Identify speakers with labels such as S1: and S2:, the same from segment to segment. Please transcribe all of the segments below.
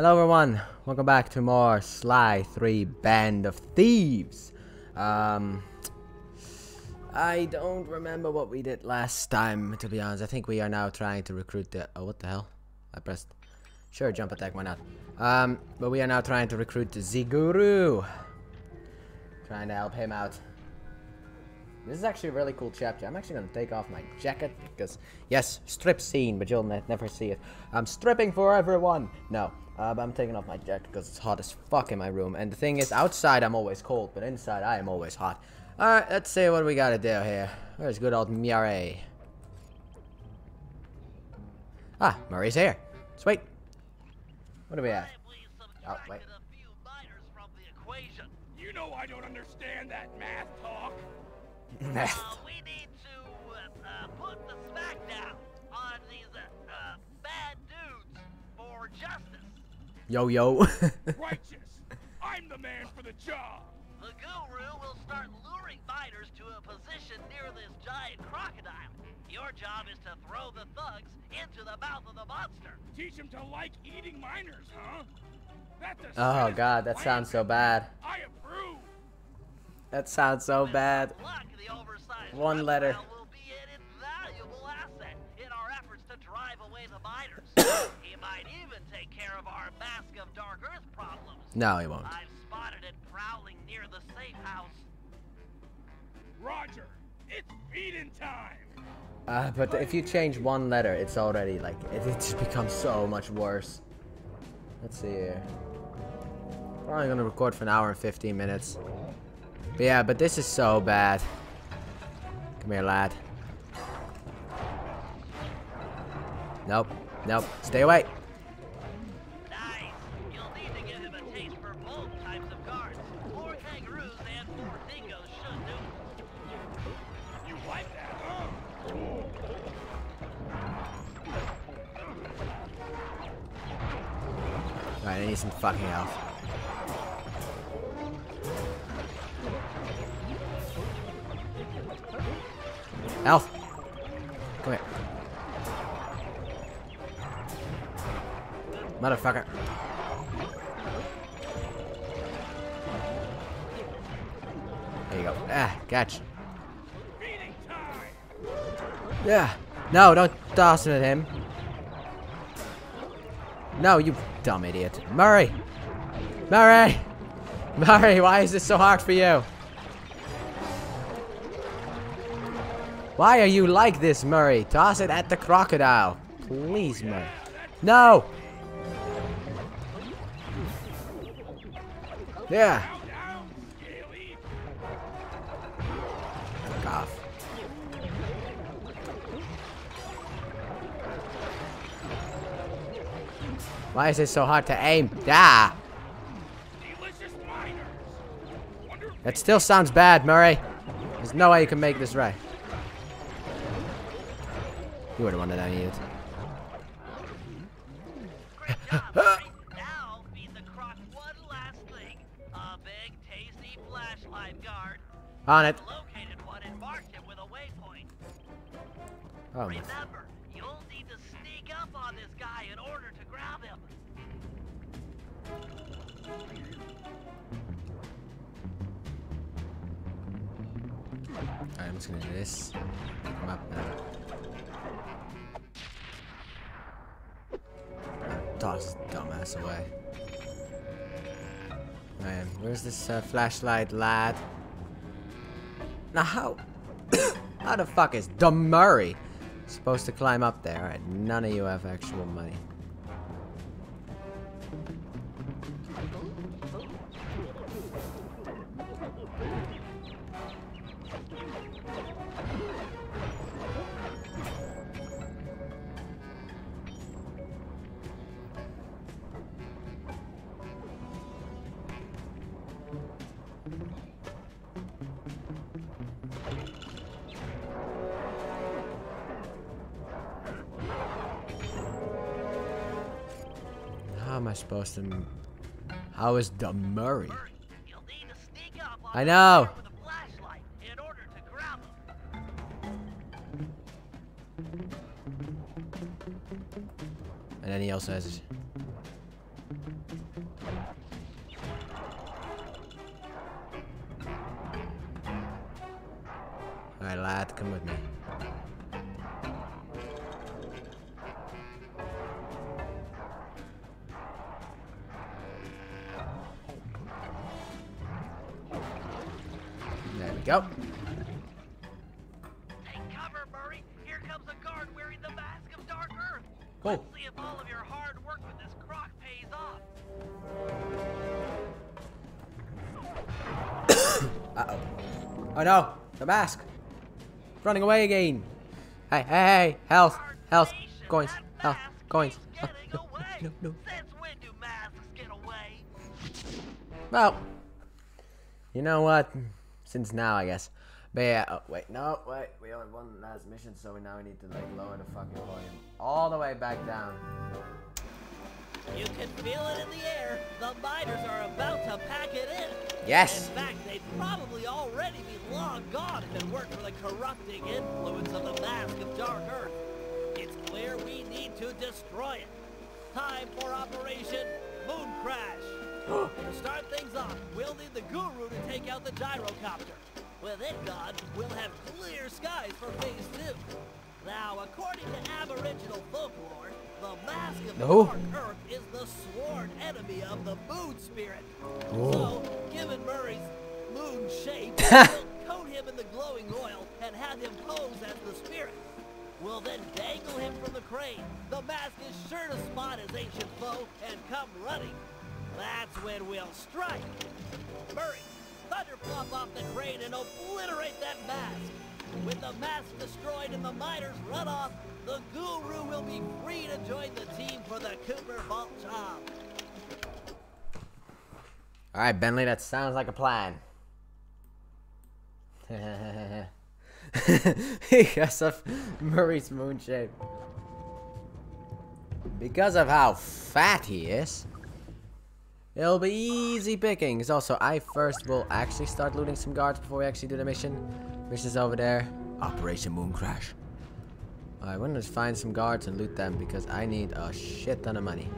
S1: Hello everyone, welcome back to more Sly 3 Band of Thieves. Um, I don't remember what we did last time, to be honest. I think we are now trying to recruit the... Oh, what the hell? I pressed... Sure, jump attack, why not? Um, but we are now trying to recruit the Ziguru. Trying to help him out. This is actually a really cool chapter. I'm actually going to take off my jacket because, yes, strip scene, but you'll ne never see it. I'm stripping for everyone. No, uh, I'm taking off my jacket because it's hot as fuck in my room. And the thing is, outside I'm always cold, but inside I am always hot. Alright, let's see what we got to do here. Where's good old Murray? Ah, Murray's here. Sweet. What do we have? Oh, wait.
S2: You know I don't understand that math.
S1: Meth.
S3: Uh, we need to uh, uh, put the smackdown on these uh, uh, bad dudes for justice.
S1: Yo, yo.
S2: Righteous. I'm the man for the job.
S3: The guru will start luring fighters to a position near this giant crocodile. Your job is to throw the thugs into the mouth of the monster.
S2: Teach him to like eating miners, huh? That's a
S1: oh god, that
S2: plan.
S1: sounds so bad.
S2: I approve.
S1: That sounds so bad.
S3: some luck, the oversized
S1: One letter.
S3: reptile will be an invaluable asset in our efforts to drive away the miners. he might even take care of our mask of dark earth problems.
S1: No, he won't.
S3: I've spotted it prowling near the safe house.
S2: Roger. It's feeding time.
S1: Uh, but if you change one letter, it's already like it, it just becomes so much worse. Let's see here. Probably gonna record for an hour and 15 minutes. But yeah, but this is so bad. Come here, lad. Nope. Nope. Stay away. Alright, I need some fucking health. Health! Come here. Motherfucker. There you go. Ah, catch. Yeah. No, don't toss it at him. No, you dumb idiot. Murray! Murray! Murray, why is this so hard for you? Why are you like this, Murray? Toss it at the crocodile. Please, Murray. No! Yeah. Fuck off. Why is it so hard to aim?
S2: If
S1: That still sounds bad, Murray. There's no way you can make this right. You were the one that I needed.
S3: Great job, Now feed the croc one last thing. A big, tasty flashlight guard.
S1: On it.
S3: Located one and marked it with a waypoint.
S1: Oh, my-
S3: Remember, you'll need to sneak up on this guy in order to grab him.
S1: Alright, I'm just gonna do this. Come up now. Dumbass away. Man, where's this uh, flashlight, lad? Now how? how the fuck is Dumb Murray supposed to climb up there? Alright, none of you have actual money. Am I supposed to? How is the Murray?
S3: Murray, you'll need to sneak up on
S1: I know.
S3: guy with a flashlight in order to grab him.
S1: And then he also has go.
S3: Take cover, Murray. Here comes a guard wearing the mask of Dark Earth.
S1: Cool.
S3: Let's see if all of your hard work with this croc pays off.
S1: Uh-oh. Oh no! The mask! Running away again! Hey, hey, hey! Health! Health! Coins! Health! Coins! Oh, no, no, no, no.
S3: Since when do masks get away?
S1: Well, you know what? Since now, I guess. But yeah, oh, wait, no, wait, we only have one last mission, so we now we need to like lower the fucking volume all the way back down.
S3: You can feel it in the air. The miners are about to pack it in.
S1: Yes!
S3: In fact, they'd probably already be long gone if it weren't for the corrupting influence of the Mask of Dark Earth. It's clear we need to destroy it. Time for Operation Moon Crash. To start things off, we'll need the Guru to take out the gyrocopter. With it gone, we'll have clear skies for Phase 2. Now, according to Aboriginal folklore, the Mask of the
S1: No.
S3: Dark Earth is the sworn enemy of the Moon Spirit. So, given Murray's moon shape, we'll coat him in the glowing oil and have him pose as the spirit. We'll then dangle him from the crane. The mask is sure to spot his ancient foe and come running. That's when we'll strike. Murray, Thunder Flop off the crane and obliterate that mask. With the mask destroyed and the miners run off, the guru will be free to join the team for the Cooper Vault job.
S1: Alright, Bentley, that sounds like a plan. because of Murray's moon shape. Because of how fat he is. It'll be easy pickings. Also, I first will actually start looting some guards before we actually do the mission. Mission's over there. Operation Moon Crash. I want to find some guards and loot them because I need a shit ton of money.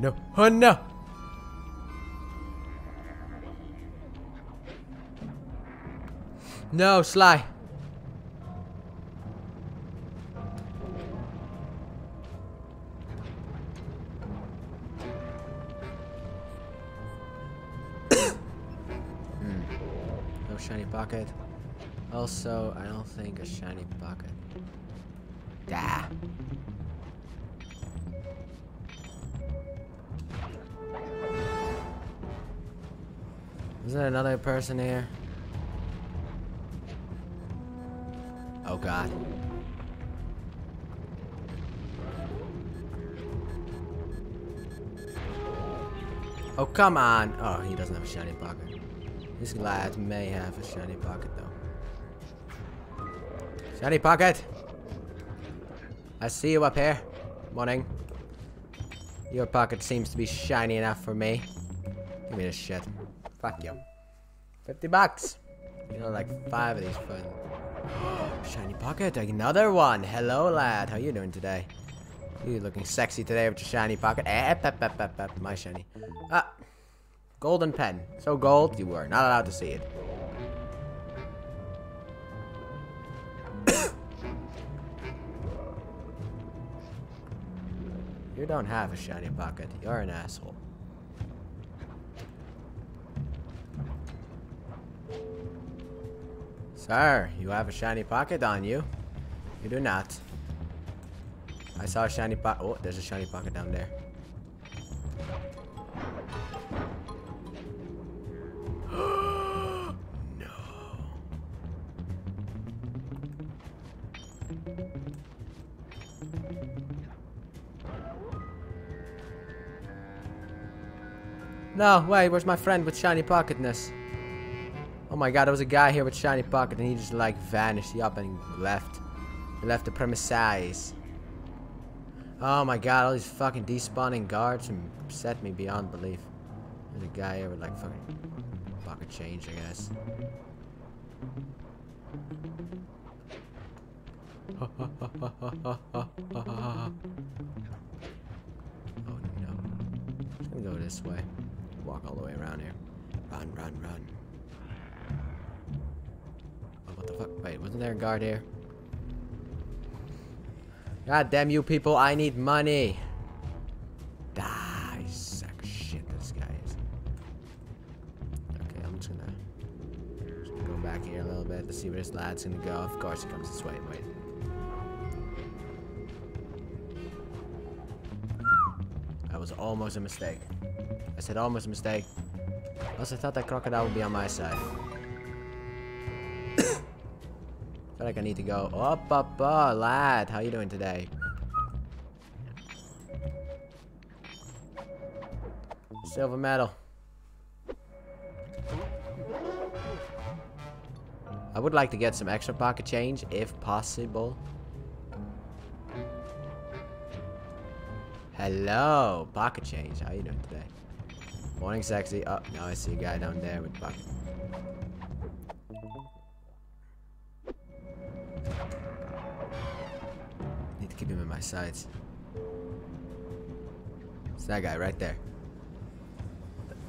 S1: No. Oh no. No, Sly. Hmm. No shiny pocket. Also, I don't think a shiny pocket. Da. Is there another person here? Oh god. Oh come on! Oh, he doesn't have a shiny pocket. This lad may have a shiny pocket though. Shiny pocket! I see you up here. Morning. Your pocket seems to be shiny enough for me. Give me this shit. Fuck you. 50 bucks. You know, like five of these fun. Shiny pocket, another one. Hello, lad. How you doing today? You looking sexy today with your shiny pocket. Eh, pep, pep, pep, pep. My shiny. Ah. Golden pen. So gold, you were not allowed to see it. you don't have a shiny pocket. You're an asshole. Sir, you have a shiny pocket on you. You do not. I saw a shiny pocket. Oh, there's a shiny pocket down there. no. No, wait, where's my friend with shiny pocketness? Oh my god, there was a guy here with shiny pocket and he just like vanished. He up and left. He left the premises. Oh my god, all these fucking despawning guards and set me beyond belief. There's a guy here with like fucking pocket change, I guess. Oh no. Just gonna go this way. Walk all the way around here. Run, run, run. The fuck? Wait, wasn't there a guard here? God damn you people, I need money! Die, sack of shit this guy is. Okay, I'm just gonna, just gonna go back here a little bit to see where this lad's gonna go. Of course he comes this way, wait. That was almost a mistake. I said almost a mistake. I thought that crocodile would be on my side. Feel like I need to go up, up, up, lad. How you doing today? Silver medal. I would like to get some extra pocket change, if possible. Hello, pocket change. How you doing today? Morning, sexy. Oh, now I see a guy down there with pocket. My sights. It's that guy right there.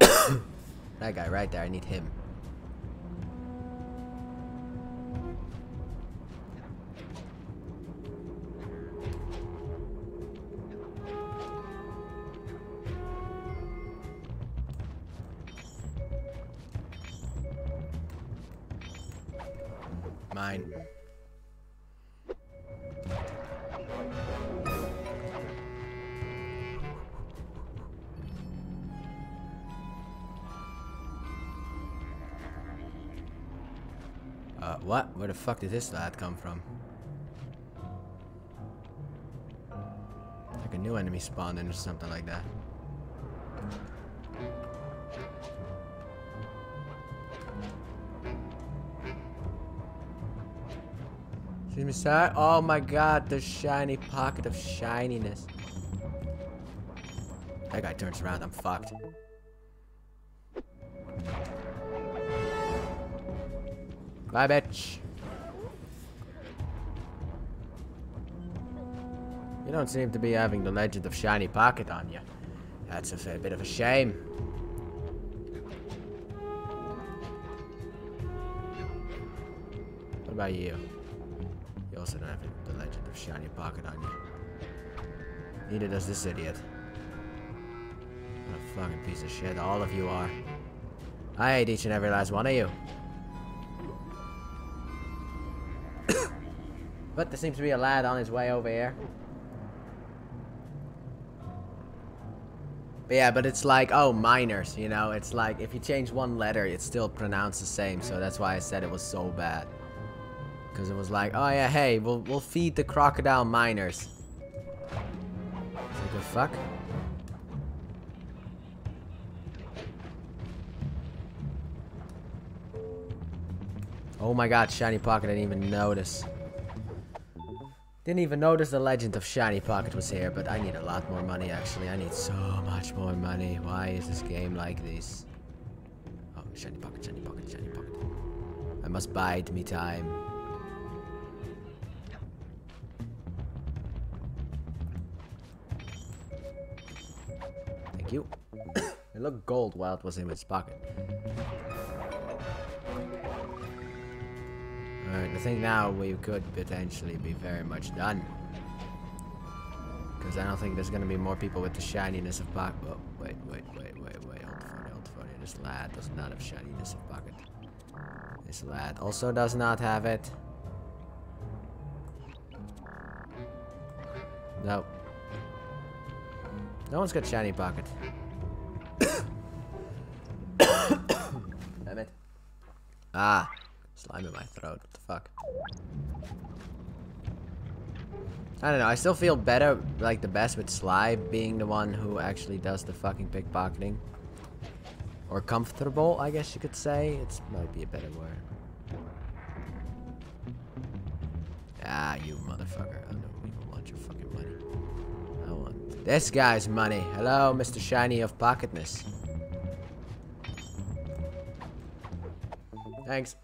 S1: that guy right there. I need him. Mine. What? Where the fuck did this lad come from? Like a new enemy spawned in or something like that. Excuse me, sir. Oh my god, the shiny pocket of shininess. That guy turns around, I'm fucked. Bye, bitch. You don't seem to be having the legend of shiny pocket on you. That's a fair bit of a shame. What about you? You also don't have the legend of shiny pocket on you. Neither does this idiot. What a fucking piece of shit all of you are. I hate each and every last one of you. But there seems to be a lad on his way over here. But yeah, but it's like, oh, minors, you know? It's like, if you change one letter, it's still pronounced the same. So that's why I said it was so bad. Because it was like, oh yeah, hey, we'll, we'll feed the crocodile miners. The fuck? Oh my god, Shiny Pocket, I didn't even notice. Didn't even notice the legend of Shiny Pocket was here, but I need a lot more money actually. I need so much more money. Why is this game like this? Oh, Shiny Pocket, Shiny Pocket, Shiny Pocket. I must bide me time. Thank you. it looked gold while it was in his pocket. Alright, I think now we could potentially be very much done. Because I don't think there's going to be more people with the shininess of pocket. Oh, wait, wait, wait, wait, wait. Hold funny, hold funny. This lad does not have shininess of pocket. This lad also does not have it. No. No one's got shiny pocket. Damn it. Ah. Slime in my throat. Fuck? I don't know. I still feel better, like the best with Sly being the one who actually does the fucking pickpocketing. Or comfortable, I guess you could say. It might be a better word. Ah, you motherfucker. I don't even want your fucking money. I want this guy's money. Hello, Mr. Shiny of Pocketness. Thanks.